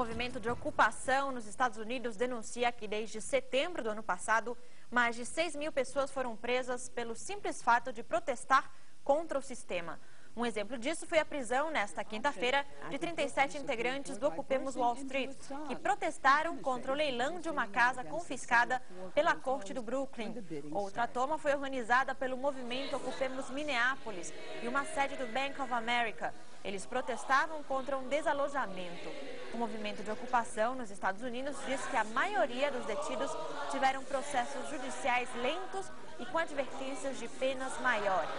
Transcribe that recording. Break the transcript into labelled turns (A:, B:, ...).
A: movimento de ocupação nos Estados Unidos denuncia que desde setembro do ano passado, mais de 6 mil pessoas foram presas pelo simples fato de protestar contra o sistema. Um exemplo disso foi a prisão nesta quinta-feira de 37 integrantes do Ocupemos Wall Street, que protestaram contra o leilão de uma casa confiscada pela corte do Brooklyn. Outra toma foi organizada pelo movimento Ocupemos Minneapolis e uma sede do Bank of America. Eles protestavam contra um desalojamento. O movimento de ocupação nos Estados Unidos diz que a maioria dos detidos tiveram processos judiciais lentos e com advertências de penas maiores.